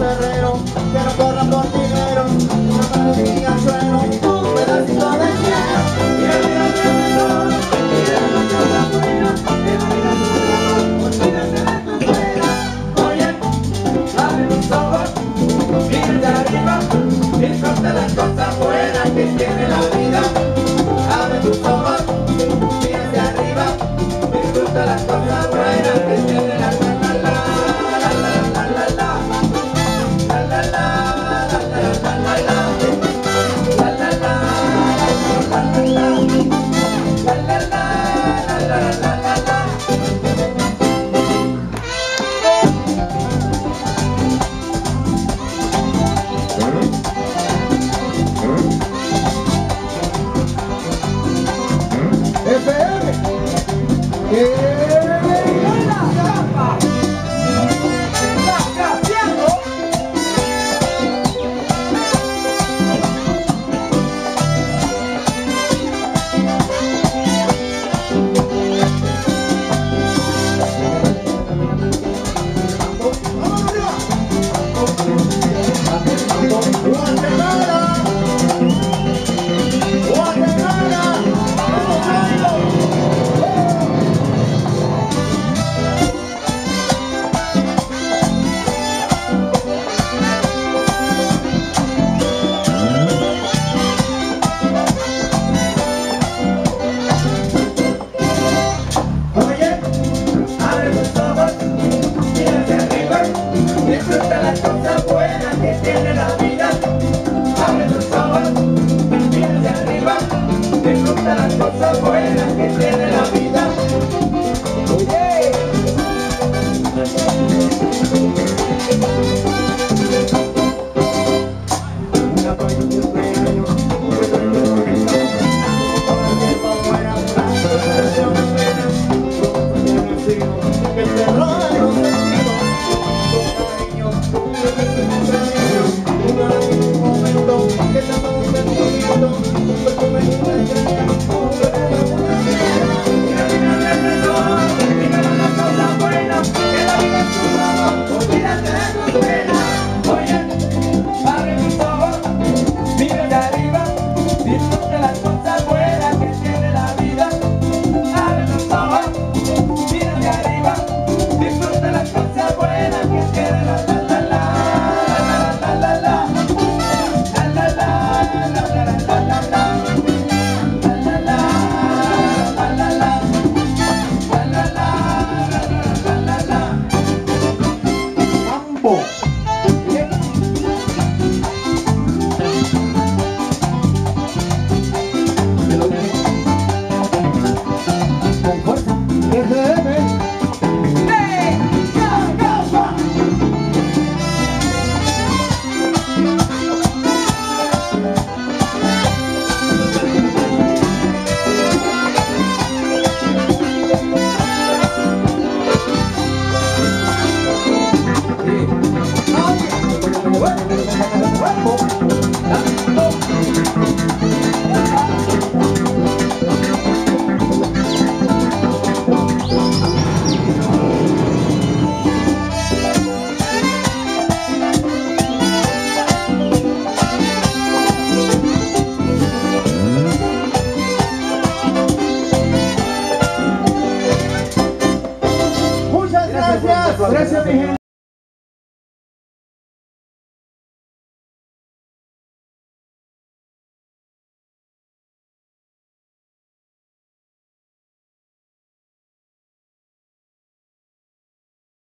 better. Yeah. Happy birthday. Gracias, mi gente.